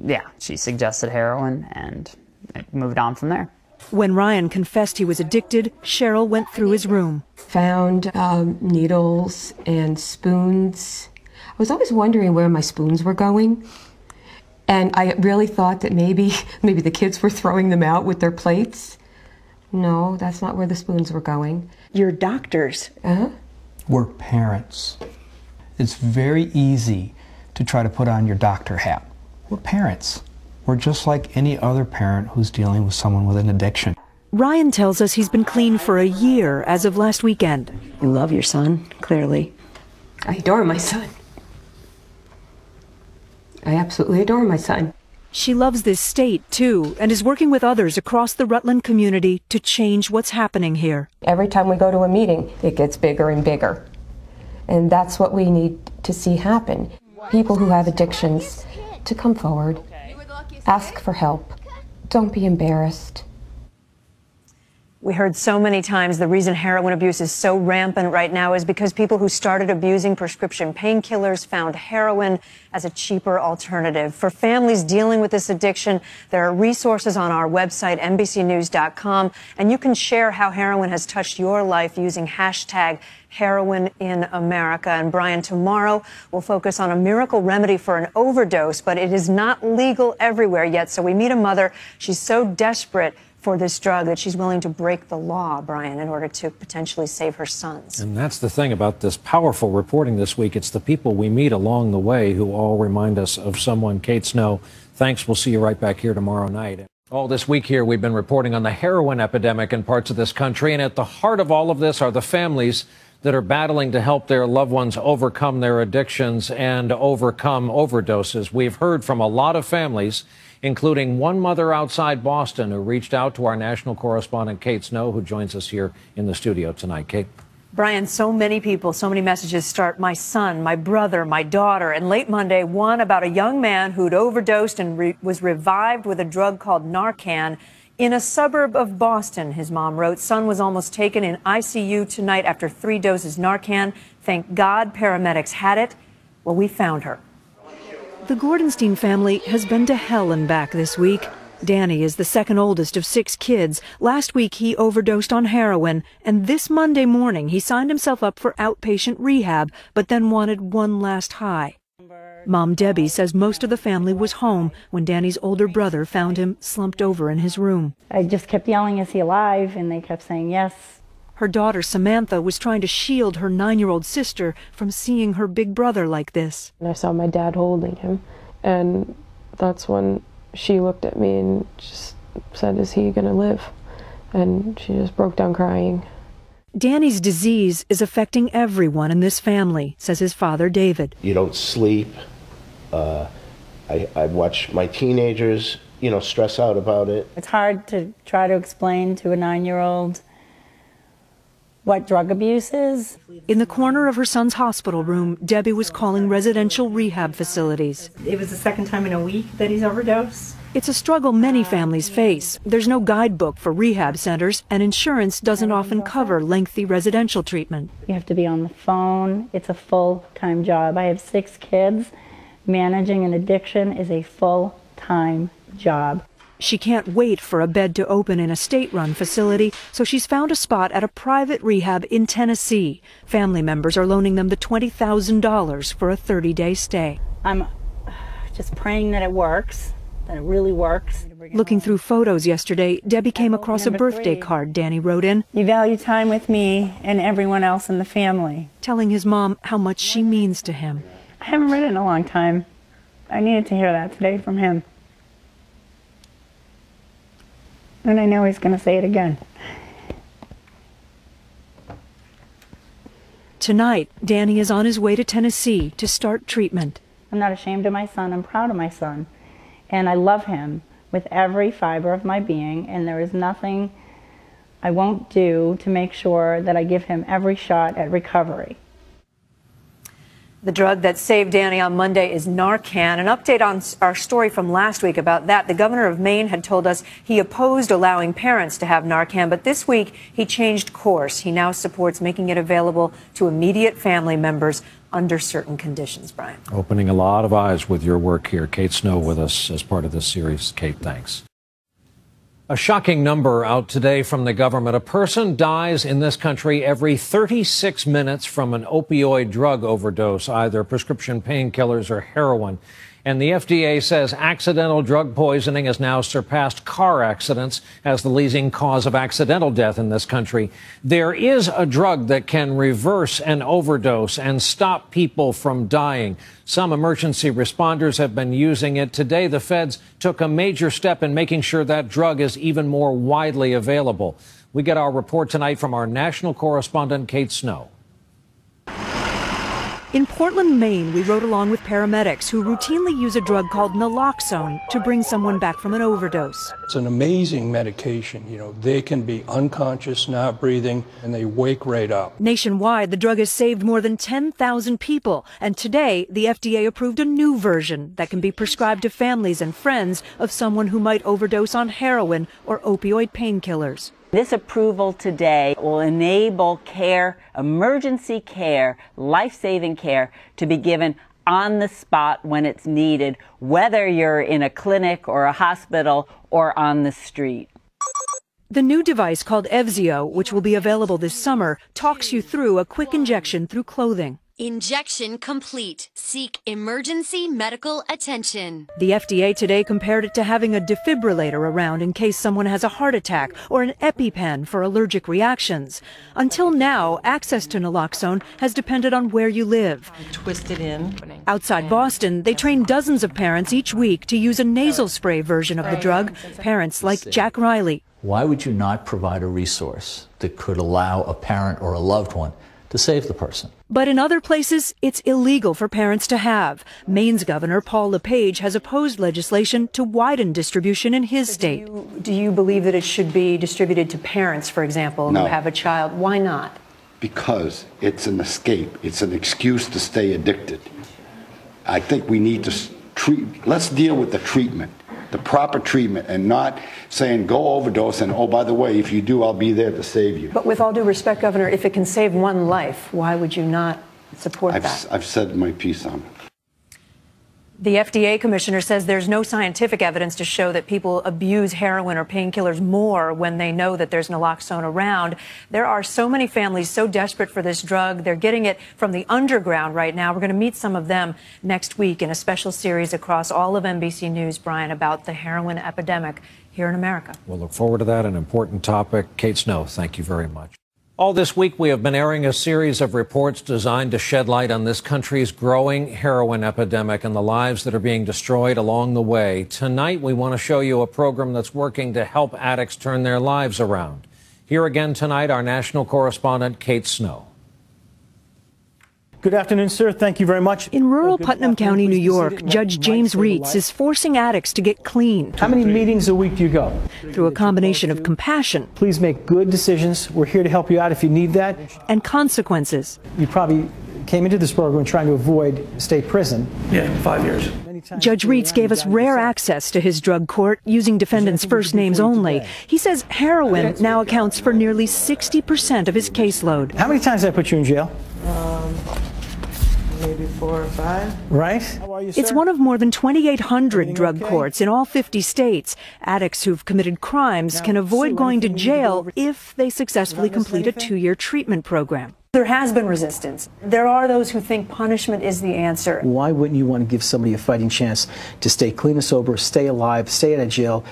[SPEAKER 31] Yeah, she suggested heroin, and it moved on from there.
[SPEAKER 25] When Ryan confessed he was addicted, Cheryl went through his room.
[SPEAKER 32] Found um, needles and spoons. I was always wondering where my spoons were going. And I really thought that maybe <laughs> maybe the kids were throwing them out with their plates. No, that's not where the spoons were going.
[SPEAKER 26] You're doctors.
[SPEAKER 32] Uh-huh.
[SPEAKER 30] We're parents. It's very easy to try to put on your doctor hat. We're parents. We're just like any other parent who's dealing with someone with an addiction.
[SPEAKER 25] Ryan tells us he's been clean for a year as of last weekend.
[SPEAKER 26] You love your son, clearly.
[SPEAKER 32] I adore my son. I absolutely adore my son.
[SPEAKER 25] She loves this state, too, and is working with others across the Rutland community to change what's happening here.
[SPEAKER 32] Every time we go to a meeting, it gets bigger and bigger. And that's what we need to see happen. People who have addictions to come forward, ask for help. Don't be embarrassed.
[SPEAKER 26] We heard so many times the reason heroin abuse is so rampant right now is because people who started abusing prescription painkillers found heroin as a cheaper alternative. For families dealing with this addiction, there are resources on our website, NBCNews.com, and you can share how heroin has touched your life using hashtag heroin in America. And Brian, tomorrow we'll focus on a miracle remedy for an overdose, but it is not legal everywhere yet. So we meet a mother. She's so desperate for this drug that she's willing to break the law, Brian, in order to potentially save her sons.
[SPEAKER 24] And that's the thing about this powerful reporting this week. It's the people we meet along the way who all remind us of someone. Kate Snow, thanks. We'll see you right back here tomorrow night. All this week here, we've been reporting on the heroin epidemic in parts of this country. And at the heart of all of this are the families that are battling to help their loved ones overcome their addictions and overcome overdoses. We've heard from a lot of families including one mother outside Boston who reached out to our national correspondent, Kate Snow, who joins us here in the studio tonight. Kate.
[SPEAKER 26] Brian, so many people, so many messages start my son, my brother, my daughter. And late Monday, one about a young man who'd overdosed and re- was revived with a drug called Narcan in a suburb of Boston. His mom wrote, Son was almost taken in ICU tonight after three doses Narcan. Thank God paramedics had it. Well, we found her.
[SPEAKER 25] The Gordonstein family has been to hell and back this week. Danny is the second oldest of six kids. Last week he overdosed on heroin, and this Monday morning he signed himself up for outpatient rehab, but then wanted one last high. Mom Debbie says most of the family was home when Danny's older brother found him slumped over in his room.
[SPEAKER 33] I just kept yelling, Is he alive? And they kept saying yes.
[SPEAKER 25] Her daughter Samantha was trying to shield her nine year old sister from seeing her big brother like this.
[SPEAKER 34] And I saw my dad holding him, and that's when she looked at me and just said, Is he going to live? And she just broke down crying.
[SPEAKER 25] Danny's disease is affecting everyone in this family, says his father David.
[SPEAKER 35] You don't sleep. Uh, I, I watch my teenagers, you know, stress out about it.
[SPEAKER 33] It's hard to try to explain to a nine year old what drug abuse is.
[SPEAKER 25] In the corner of her son's hospital room, Debbie was calling residential rehab facilities.
[SPEAKER 33] It was the second time in a week that he's overdosed.
[SPEAKER 25] It's a struggle many families face. There's no guidebook for rehab centers, and insurance doesn't often cover lengthy residential treatment.
[SPEAKER 33] You have to be on the phone. It's a full time job. I have six kids, Managing an addiction is a full time job.
[SPEAKER 25] She can't wait for a bed to open in a state run facility, so she's found a spot at a private rehab in Tennessee. Family members are loaning them the $20,000 for a 30 day stay.
[SPEAKER 33] I'm just praying that it works, that it really works.
[SPEAKER 25] Looking through photos yesterday, Debbie came across a birthday
[SPEAKER 33] three.
[SPEAKER 25] card Danny wrote in,
[SPEAKER 33] You value time with me and everyone else in the family.
[SPEAKER 25] telling his mom how much she means to him.
[SPEAKER 33] I haven't read it in a long time. I needed to hear that today from him. And I know he's going to say it again.
[SPEAKER 25] Tonight, Danny is on his way to Tennessee to start treatment.
[SPEAKER 33] I'm not ashamed of my son. I'm proud of my son. And I love him with every fiber of my being. And there is nothing I won't do to make sure that I give him every shot at recovery.
[SPEAKER 26] The drug that saved Danny on Monday is Narcan. An update on our story from last week about that. The governor of Maine had told us he opposed allowing parents to have Narcan, but this week he changed course. He now supports making it available to immediate family members under certain conditions, Brian.
[SPEAKER 24] Opening a lot of eyes with your work here. Kate Snow with us as part of this series. Kate, thanks. A shocking number out today from the government. A person dies in this country every 36 minutes from an opioid drug overdose, either prescription painkillers or heroin. And the FDA says accidental drug poisoning has now surpassed car accidents as the leading cause of accidental death in this country. There is a drug that can reverse an overdose and stop people from dying. Some emergency responders have been using it. Today, the feds took a major step in making sure that drug is even more widely available. We get our report tonight from our national correspondent, Kate Snow.
[SPEAKER 25] In Portland, Maine, we rode along with paramedics who routinely use a drug called naloxone to bring someone back from an overdose.
[SPEAKER 36] It's an amazing medication. You know, they can be unconscious, not breathing, and they wake right up.
[SPEAKER 25] Nationwide, the drug has saved more than 10,000 people, and today the FDA approved a new version that can be prescribed to families and friends of someone who might overdose on heroin or opioid painkillers.
[SPEAKER 37] This approval today will enable care, emergency care, life saving care to be given on the spot when it's needed, whether you're in a clinic or a hospital or on the street.
[SPEAKER 25] The new device called Evzio, which will be available this summer, talks you through a quick injection through clothing.
[SPEAKER 38] Injection complete. Seek emergency medical attention.
[SPEAKER 25] The FDA today compared it to having a defibrillator around in case someone has a heart attack or an EpiPen for allergic reactions. Until now, access to naloxone has depended on where you live.
[SPEAKER 39] Twist it in.
[SPEAKER 25] Outside Boston, they train dozens of parents each week to use a nasal spray version of the drug. Parents like Jack Riley.
[SPEAKER 40] Why would you not provide a resource that could allow a parent or a loved one to save the person?
[SPEAKER 25] But in other places, it's illegal for parents to have. Maine's Governor Paul LePage has opposed legislation to widen distribution in his state.
[SPEAKER 26] Do you believe that it should be distributed to parents, for example,
[SPEAKER 41] No.
[SPEAKER 26] who have a child? Why not?
[SPEAKER 41] because it's an escape. It's an excuse to stay addicted. I think we need to treat, let's deal with the treatment, the proper treatment, and not saying go overdose and, oh, by the way, if you do, I'll be there to save you.
[SPEAKER 26] But with all due respect, Governor, if it can save one life, why would you not support
[SPEAKER 41] I've,
[SPEAKER 26] that?
[SPEAKER 41] I've said my piece on it.
[SPEAKER 26] The FDA commissioner says there's no scientific evidence to show that people abuse heroin or painkillers more when they know that there's naloxone around. There are so many families so desperate for this drug. They're getting it from the underground right now. We're going to meet some of them next week in a special series across all of NBC News, Brian, about the heroin epidemic here in America.
[SPEAKER 24] We'll look forward to that. An important topic. Kate Snow, thank you very much. All this week, we have been airing a series of reports designed to shed light on this country's growing heroin epidemic and the lives that are being destroyed along the way. Tonight, we want to show you a program that's working to help addicts turn their lives around. Here again tonight, our national correspondent, Kate Snow.
[SPEAKER 42] Good afternoon, sir. Thank you very much.
[SPEAKER 25] In rural oh, Putnam County, New York, Judge James Reitz is forcing addicts to get clean.
[SPEAKER 42] How many meetings a week do you go?
[SPEAKER 25] Through a combination of compassion.
[SPEAKER 42] Please make good decisions. We're here to help you out if you need that.
[SPEAKER 25] And consequences.
[SPEAKER 42] You probably came into this program trying to avoid state prison.
[SPEAKER 28] Yeah, five years.
[SPEAKER 25] Judge Reitz gave us rare access to his drug court using defendants' first names only. He says heroin now accounts for nearly 60% of his caseload.
[SPEAKER 42] How many times did I put you in jail?
[SPEAKER 43] Um, maybe four or five.
[SPEAKER 42] Right?
[SPEAKER 25] It's one of more than 2,800 drug courts in all 50 states. Addicts who've committed crimes can avoid going to jail if they successfully complete a two year treatment program.
[SPEAKER 26] There has been resistance. There are those who think punishment is the answer.
[SPEAKER 42] Why wouldn't you want to give somebody a fighting chance to stay clean and sober, stay alive, stay out of jail,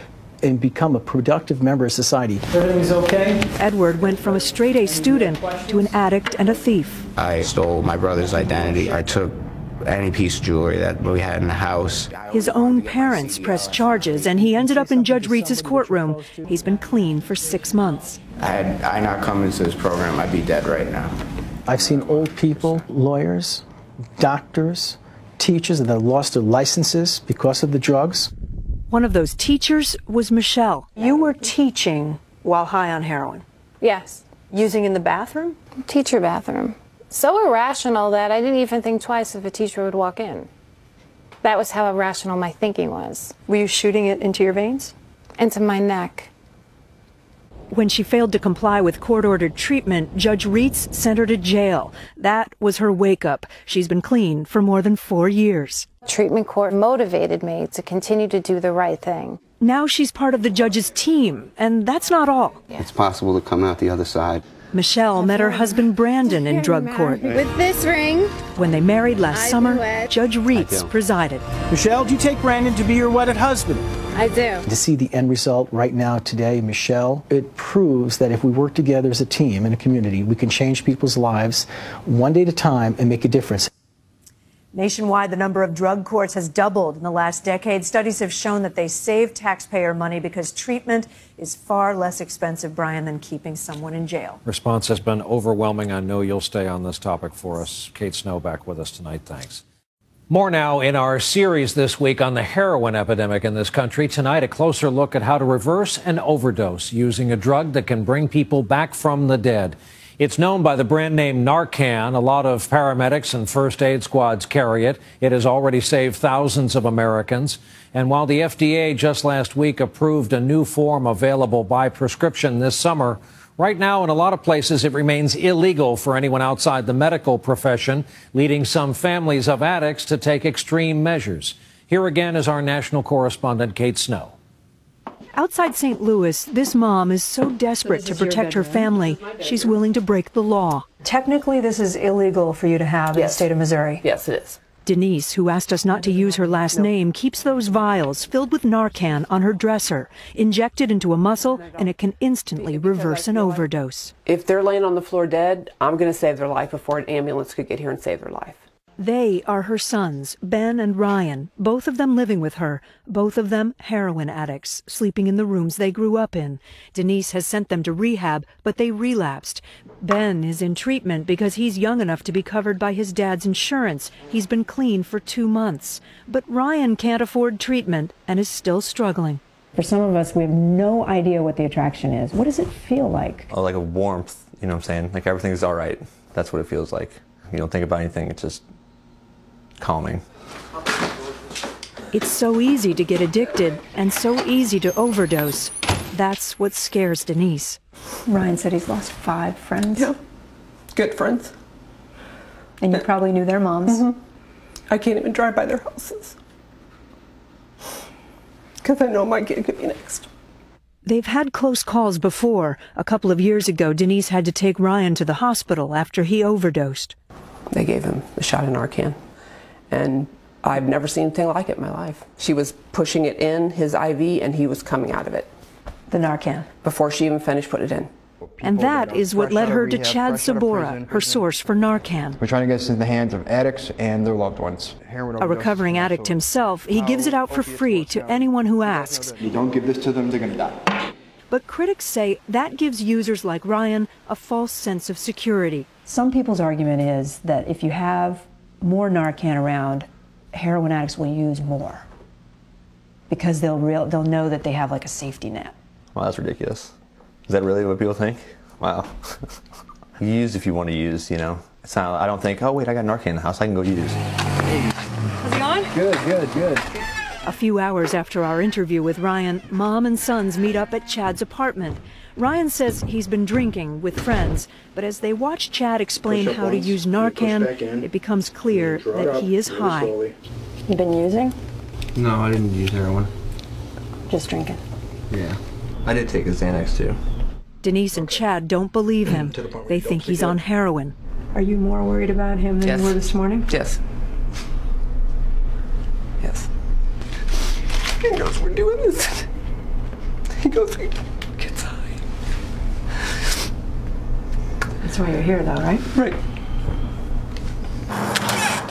[SPEAKER 42] and become a productive member of society? Everything's okay?
[SPEAKER 25] Edward went from a straight A student to an addict and a thief.
[SPEAKER 39] I stole my brother's identity. I took any piece of jewelry that we had in the house.
[SPEAKER 25] His own parents pressed charges, and he ended up in Judge Reitz's courtroom. He's been clean for six months.
[SPEAKER 39] Had I not come into this program, I'd be dead right now.
[SPEAKER 42] I've seen old people, lawyers, doctors, teachers that have lost their licenses because of the drugs.
[SPEAKER 25] One of those teachers was Michelle. You were teaching while high on heroin.
[SPEAKER 44] Yes.
[SPEAKER 25] Using in the bathroom?
[SPEAKER 44] Teacher bathroom. So irrational that I didn't even think twice if a teacher would walk in. That was how irrational my thinking was.
[SPEAKER 26] Were you shooting it into your veins?
[SPEAKER 44] Into my neck.
[SPEAKER 25] When she failed to comply with court ordered treatment, Judge Reitz sent her to jail. That was her wake up. She's been clean for more than four years.
[SPEAKER 44] Treatment court motivated me to continue to do the right thing.
[SPEAKER 25] Now she's part of the judge's team, and that's not all.
[SPEAKER 39] It's possible to come out the other side.
[SPEAKER 25] Michelle met her husband Brandon in drug court.
[SPEAKER 44] With this ring.
[SPEAKER 25] When they married last
[SPEAKER 44] I
[SPEAKER 25] summer. Judge Reitz presided.
[SPEAKER 42] Michelle, do you take Brandon to be your wedded husband?
[SPEAKER 44] I do.
[SPEAKER 42] To see the end result right now today, Michelle, it proves that if we work together as a team in a community, we can change people's lives one day at a time and make a difference.
[SPEAKER 26] Nationwide, the number of drug courts has doubled in the last decade. Studies have shown that they save taxpayer money because treatment is far less expensive, Brian, than keeping someone in jail.
[SPEAKER 24] Response has been overwhelming. I know you'll stay on this topic for us. Kate Snow back with us tonight. Thanks. More now in our series this week on the heroin epidemic in this country. Tonight, a closer look at how to reverse an overdose using a drug that can bring people back from the dead. It's known by the brand name Narcan. A lot of paramedics and first aid squads carry it. It has already saved thousands of Americans. And while the FDA just last week approved a new form available by prescription this summer, right now in a lot of places it remains illegal for anyone outside the medical profession, leading some families of addicts to take extreme measures. Here again is our national correspondent, Kate Snow.
[SPEAKER 25] Outside St. Louis, this mom is so desperate to protect her family, she's willing to break the law.
[SPEAKER 26] Technically, this is illegal for you to have in the state of Missouri.
[SPEAKER 45] Yes, it is.
[SPEAKER 25] Denise, who asked us not to use her last name, keeps those vials filled with Narcan on her dresser, injected into a muscle, and it can instantly reverse an overdose.
[SPEAKER 45] If they're laying on the floor dead, I'm going to save their life before an ambulance could get here and save their life.
[SPEAKER 25] They are her sons, Ben and Ryan, both of them living with her, both of them heroin addicts, sleeping in the rooms they grew up in. Denise has sent them to rehab, but they relapsed. Ben is in treatment because he's young enough to be covered by his dad's insurance. He's been clean for two months. But Ryan can't afford treatment and is still struggling.
[SPEAKER 26] For some of us, we have no idea what the attraction is. What does it feel like?
[SPEAKER 46] Oh, like a warmth, you know what I'm saying? Like everything's all right. That's what it feels like. You don't think about anything, it's just calming.
[SPEAKER 25] It's so easy to get addicted and so easy to overdose. That's what scares Denise.
[SPEAKER 26] Ryan said he's lost five friends.
[SPEAKER 45] Yeah. Good friends.
[SPEAKER 26] And you probably knew their moms.
[SPEAKER 45] Mhm. I can't even drive by their houses. Because I know my kid could be next.
[SPEAKER 25] They've had close calls before. A couple of years ago, Denise had to take Ryan to the hospital after he overdosed.
[SPEAKER 45] They gave him a shot of Narcan. And I've never seen anything like it in my life. She was pushing it in his IV and he was coming out of it.
[SPEAKER 26] The Narcan?
[SPEAKER 45] Before she even finished putting it in.
[SPEAKER 25] And that is what led
[SPEAKER 47] out of
[SPEAKER 25] her to Chad
[SPEAKER 47] fresh
[SPEAKER 25] Sabora, her source for Narcan.
[SPEAKER 47] We're trying to get this in the hands of addicts and their loved ones.
[SPEAKER 25] A recovering addict himself, he gives it out for free to anyone who asks.
[SPEAKER 47] You don't give this to them, they're going to die.
[SPEAKER 25] But critics say that gives users like Ryan a false sense of security.
[SPEAKER 26] Some people's argument is that if you have more Narcan around, heroin addicts will use more because they'll real they'll know that they have like a safety net.
[SPEAKER 46] Wow, that's ridiculous. Is that really what people think? Wow. you <laughs> use if you want to use, you know. It's not, I don't think, oh, wait, I got Narcan in the house, I can go use.
[SPEAKER 26] How's it going?
[SPEAKER 47] Good, good, good.
[SPEAKER 25] A few hours after our interview with Ryan, mom and sons meet up at Chad's apartment. Ryan says he's been drinking with friends, but as they watch Chad explain
[SPEAKER 47] Push up
[SPEAKER 25] how to use Narcan,
[SPEAKER 47] in,
[SPEAKER 25] it becomes clear that
[SPEAKER 47] up
[SPEAKER 25] he is
[SPEAKER 47] really
[SPEAKER 25] high.
[SPEAKER 47] slowly.
[SPEAKER 45] You been using?
[SPEAKER 46] No, I didn't use heroin.
[SPEAKER 45] Just drinking.
[SPEAKER 46] Yeah. I did take a Xanax too.
[SPEAKER 25] Denise and Chad don't believe him. They think he's on heroin.
[SPEAKER 45] Are you more worried about him than
[SPEAKER 46] Yes.
[SPEAKER 45] you were this morning?
[SPEAKER 46] Yes. Yes.
[SPEAKER 45] He knows we're doing this. He goes, he gets high. That's why you're here, though, right?
[SPEAKER 46] Right.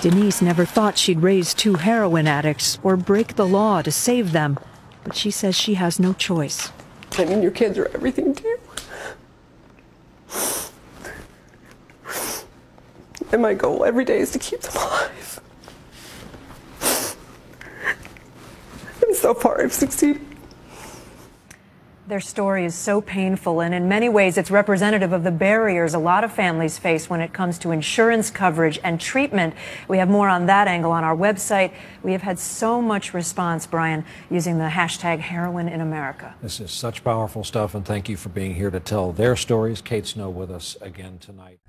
[SPEAKER 25] Denise never thought she'd raise two heroin addicts or break the law to save them, but she says she has no choice.
[SPEAKER 45] I mean, your kids are everything to you. And my goal every day is to keep them alive. And so far, I've succeeded.
[SPEAKER 26] Their story is so painful, and in many ways, it's representative of the barriers a lot of families face when it comes to insurance coverage and treatment. We have more on that angle on our website. We have had so much response, Brian, using the hashtag heroin in America.
[SPEAKER 24] This is such powerful stuff, and thank you for being here to tell their stories. Kate Snow with us again tonight.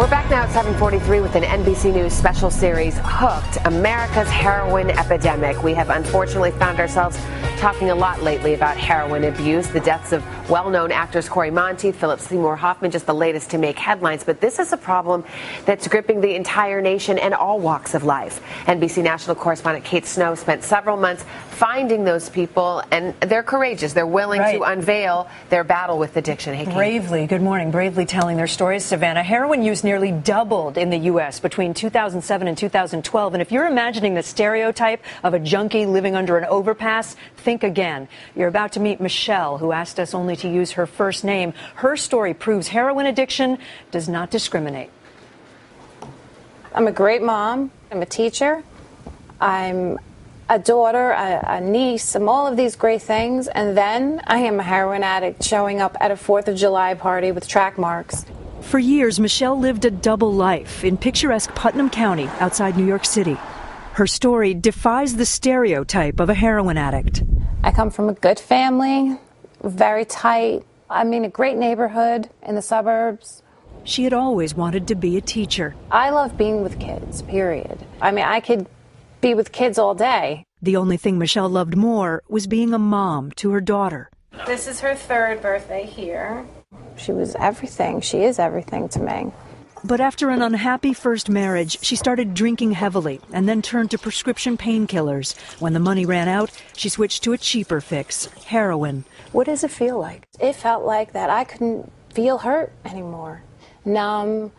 [SPEAKER 48] We're back now at 743 with an NBC News special series, Hooked, America's Heroin Epidemic. We have unfortunately found ourselves talking a lot lately about heroin abuse, the deaths of well-known actors Cory Monteith, Philip Seymour Hoffman, just the latest to make headlines. But this is a problem that's gripping the entire nation and all walks of life. NBC national correspondent Kate Snow spent several months finding those people, and they're courageous. They're willing to unveil their battle with addiction. Hey, Kate.
[SPEAKER 26] Bravely, good morning, bravely telling their stories, Savannah. Heroin use nearly doubled in the U.S. between 2007 and 2012. And if you're imagining the stereotype of a junkie living under an overpass, think again. You're about to meet Michelle, who asked us only to use her first name. Her story proves heroin addiction does not discriminate.
[SPEAKER 44] I'm a great mom. I'm a teacher. I'm a daughter, a, a niece. I'm all of these great things. And then I am a heroin addict showing up at a 4th of July party with track marks.
[SPEAKER 25] For years, Michelle lived a double life in picturesque Putnam County outside New York City. Her story defies the stereotype of a heroin addict.
[SPEAKER 44] I come from a good family, very tight. I mean, a great neighborhood in the suburbs.
[SPEAKER 25] She had always wanted to be a teacher.
[SPEAKER 44] I love being with kids, period. I mean, I could be with kids all day.
[SPEAKER 25] The only thing Michelle loved more was being a mom to her daughter.
[SPEAKER 44] This is her third birthday here. She was everything. She is everything to me.
[SPEAKER 25] But after an unhappy first marriage, she started drinking heavily and then turned to prescription painkillers. When the money ran out, she switched to a cheaper fix heroin.
[SPEAKER 44] What does it feel like? It felt like that I couldn't feel hurt anymore. Numb,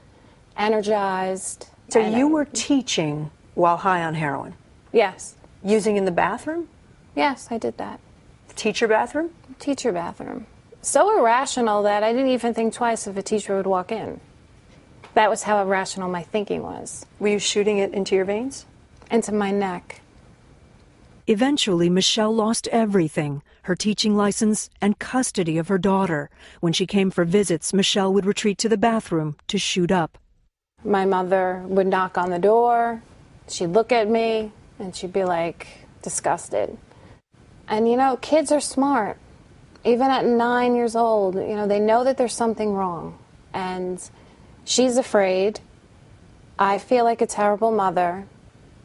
[SPEAKER 44] energized.
[SPEAKER 26] So you were teaching while high on heroin?
[SPEAKER 44] Yes.
[SPEAKER 26] Using in the bathroom?
[SPEAKER 44] Yes, I did that.
[SPEAKER 26] Teacher bathroom?
[SPEAKER 44] Teacher bathroom. So irrational that I didn't even think twice if a teacher would walk in. That was how irrational my thinking was.
[SPEAKER 26] Were you shooting it into your veins?
[SPEAKER 44] Into my neck.
[SPEAKER 25] Eventually, Michelle lost everything her teaching license and custody of her daughter. When she came for visits, Michelle would retreat to the bathroom to shoot up.
[SPEAKER 44] My mother would knock on the door. She'd look at me and she'd be like, disgusted. And you know, kids are smart. Even at nine years old, you know, they know that there's something wrong. And she's afraid. I feel like a terrible mother,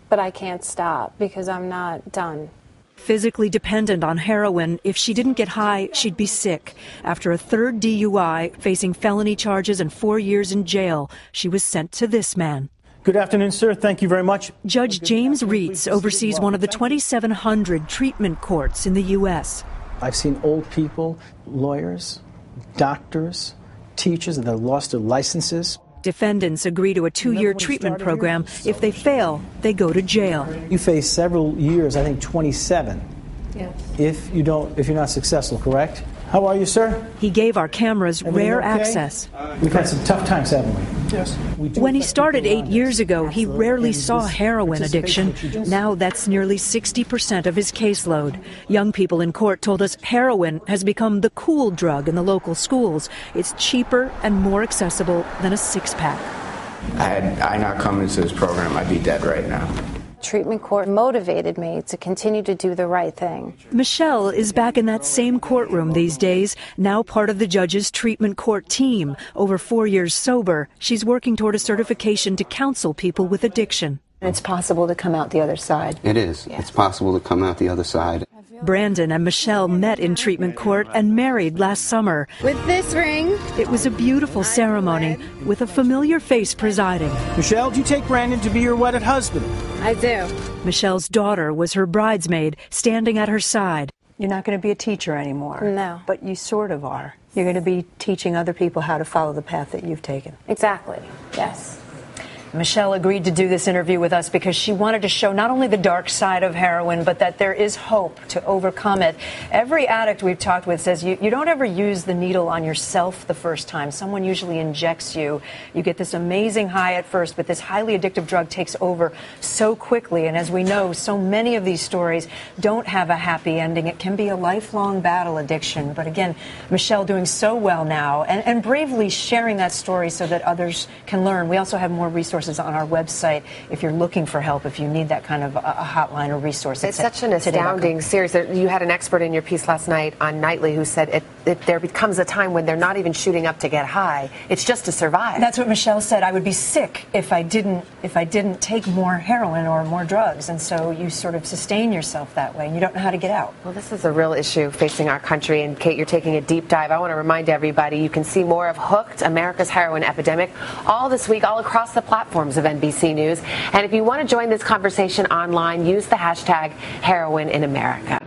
[SPEAKER 44] but I can't stop because I'm not done.
[SPEAKER 25] Physically dependent on heroin, if she didn't get high, she'd be sick. After a third DUI, facing felony charges and four years in jail, she was sent to this man.
[SPEAKER 49] Good afternoon, sir. Thank you very much.
[SPEAKER 25] Judge James Reitz oversees one of the 2,700 treatment courts in the U.S.
[SPEAKER 42] I've seen old people, lawyers, doctors, teachers that have lost their licenses.
[SPEAKER 25] Defendants agree to a two year treatment program. If they fail, they go to jail.
[SPEAKER 42] You face several years, I think 27,
[SPEAKER 44] Yes.
[SPEAKER 42] if you don't, if you're not successful. Correct? How are you, sir?
[SPEAKER 25] He gave our cameras
[SPEAKER 42] Everything
[SPEAKER 25] rare
[SPEAKER 42] okay?
[SPEAKER 25] access.
[SPEAKER 42] Uh, we've had some tough times, haven't we? Yes.
[SPEAKER 25] We When he started eight years ago, he rarely saw heroin addiction. Now that's nearly 60% of his caseload. Young people in court told us heroin has become the cool drug in the local schools. It's cheaper and more accessible than a six pack.
[SPEAKER 39] Had I not come into this program, I'd be dead right now.
[SPEAKER 44] Treatment court motivated me to continue to do the right thing.
[SPEAKER 25] Michelle is back in that same courtroom these days, now part of the judge's treatment court team. Over four years sober, she's working toward a certification to counsel people with addiction.
[SPEAKER 26] It's possible to come out the other side.
[SPEAKER 39] It is. It's possible to come out the other side.
[SPEAKER 25] Brandon and Michelle met in treatment court and married last summer.
[SPEAKER 44] With this ring,
[SPEAKER 25] It was a beautiful ceremony with a familiar face presiding.
[SPEAKER 49] Michelle, do you take Brandon to be your wedded husband?
[SPEAKER 44] I do.
[SPEAKER 25] Michelle's daughter was her bridesmaid, standing at her side.
[SPEAKER 26] You're not going to be a teacher anymore.
[SPEAKER 44] No.
[SPEAKER 26] But you sort of are. You're going to be teaching other people how to follow the path that you've taken.
[SPEAKER 44] Exactly. Yes.
[SPEAKER 26] Michelle agreed to do this interview with us because she wanted to show not only the dark side of heroin, but that there is hope to overcome it. Every addict we've talked with says you, you don't ever use the needle on yourself the first time. Someone usually injects you. You get this amazing high at first, but this highly addictive drug takes over so quickly. And as we know, so many of these stories don't have a happy ending. It can be a lifelong battle addiction. But again, Michelle doing so well now and, and bravely sharing that story so that others can learn. We also have more resources on our website if you're looking for help, if you need that kind of a, a hotline or resource.
[SPEAKER 48] It's
[SPEAKER 26] at
[SPEAKER 48] such an astounding series. You had an expert in your piece last night on Nightly who said it, it, there becomes a time when they're not even shooting up to get high. It's just to survive.
[SPEAKER 26] That's what Michelle said. I would be sick if I didn't if I didn't take more heroin or more drugs, and so you sort of sustain yourself that way, and you don't know how to get out.
[SPEAKER 48] Well, this is a real issue facing our country, and Kate, you're taking a deep dive. I want to remind everybody you can see more of Hooked, America's Heroin Epidemic, all this week, all across the platforms of NBC News. And if you want to join this conversation online, use the hashtag Heroin in America.